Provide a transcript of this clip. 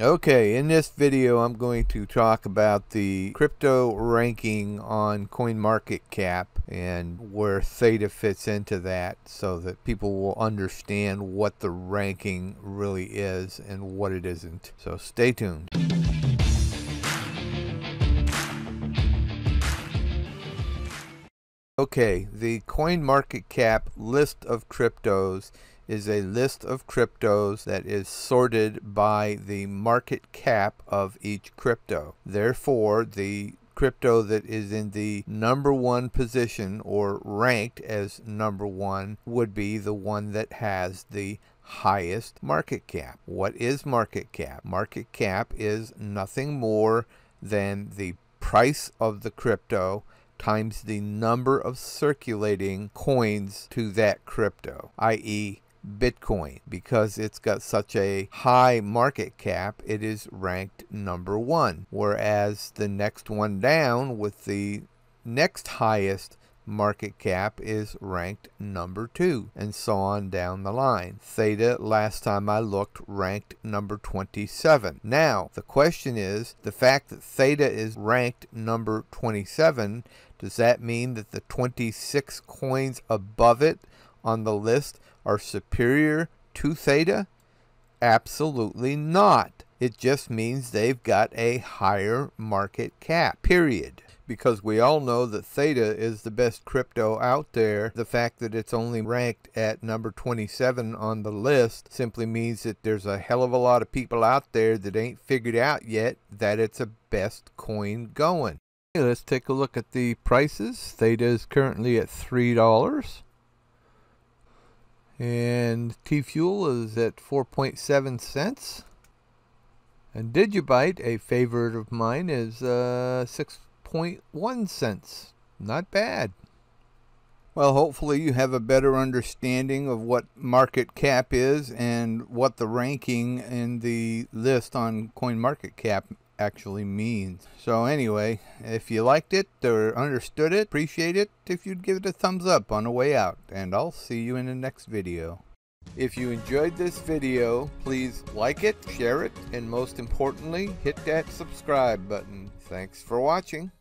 Okay, in this video I'm going to talk about the crypto ranking on CoinMarketCap and where Theta fits into that so that people will understand what the ranking really is and what it isn't. So stay tuned. Okay, the CoinMarketCap list of cryptos is a list of cryptos that is sorted by the market cap of each crypto. Therefore, the crypto that is in the number one position or ranked as number one would be the one that has the highest market cap. What is market cap? Market cap is nothing more than the price of the crypto times the number of circulating coins to that crypto, i.e. Bitcoin. Because it's got such a high market cap, it is ranked number one. Whereas the next one down with the next highest market cap is ranked number two, and so on down the line. Theta, last time I looked, ranked number 27. Now, the question is the fact that Theta is ranked number 27, does that mean that the 26 coins above it on the list are superior to theta? Absolutely not. It just means they've got a higher market cap, period. Because we all know that Theta is the best crypto out there. The fact that it's only ranked at number 27 on the list simply means that there's a hell of a lot of people out there that ain't figured out yet that it's a best coin going. Let's take a look at the prices. Theta is currently at $3 and T-Fuel is at 4.7 cents. And Digibyte, a favorite of mine, is uh, 6.1 cents. Not bad. Well, hopefully you have a better understanding of what market cap is and what the ranking in the list on CoinMarketCap actually means. So anyway, if you liked it or understood it, appreciate it if you'd give it a thumbs up on the way out. And I'll see you in the next video. If you enjoyed this video, please like it, share it, and most importantly, hit that subscribe button. Thanks for watching.